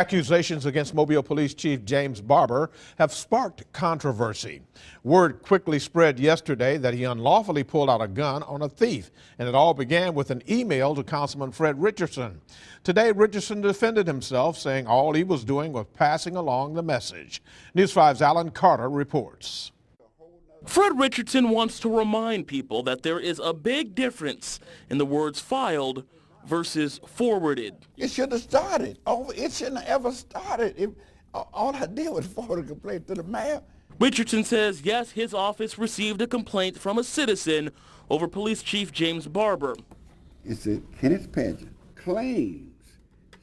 Accusations against Mobile Police Chief James Barber have sparked controversy. Word quickly spread yesterday that he unlawfully pulled out a gun on a thief, and it all began with an email to Councilman Fred Richardson. Today, Richardson defended himself, saying all he was doing was passing along the message. News 5's Allen Carter reports. Fred Richardson wants to remind people that there is a big difference in the words filed versus forwarded. It should have started. Oh, it shouldn't have ever started. If, uh, all I did was forward a complaint to the mayor. Richardson says, yes, his office received a complaint from a citizen over Police Chief James Barber. It said Kenneth Padgett claims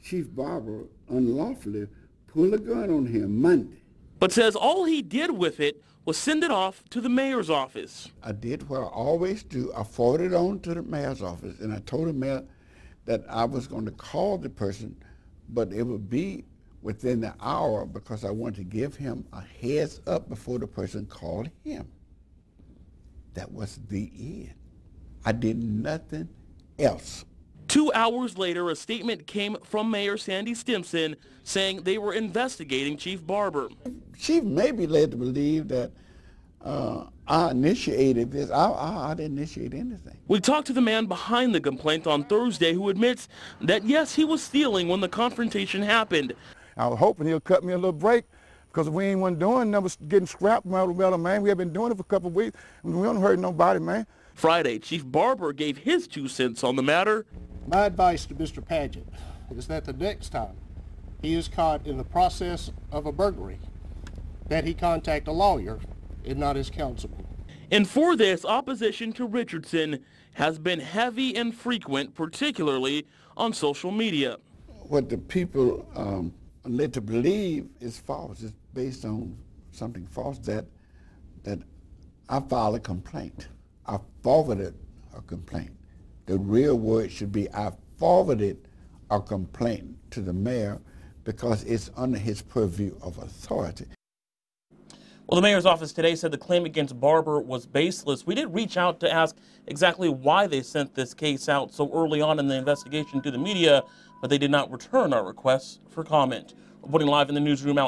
Chief Barber unlawfully pulled a gun on him Monday. But says all he did with it was send it off to the mayor's office. I did what I always do. I forwarded it on to the mayor's office, and I told the mayor that I was going to call the person, but it would be within the hour because I wanted to give him a heads up before the person called him. That was the end. I did nothing else. Two hours later, a statement came from Mayor Sandy Stimpson saying they were investigating Chief Barber. Chief may be led to believe that uh, I initiated this. I, I, I, didn't initiate anything. We talked to the man behind the complaint on Thursday who admits that, yes, he was stealing when the confrontation happened. I was hoping he'll cut me a little break because we ain't one doing nothing getting scrapped from Alabama, man. We have been doing it for a couple of weeks, and we don't hurt nobody, man. Friday, Chief Barber gave his two cents on the matter. My advice to Mr. Padgett is that the next time he is caught in the process of a burglary, that he contact a lawyer and not his councilman. And for this, opposition to Richardson has been heavy and frequent, particularly on social media. What the people um, are led to believe is false. It's based on something false that that I filed a complaint. I forwarded a complaint. The real word should be I forwarded a complaint to the mayor because it's under his purview of authority. Well, the mayor's office today said the claim against Barber was baseless. We did reach out to ask exactly why they sent this case out so early on in the investigation to the media, but they did not return our requests for comment. Reporting live in the newsroom out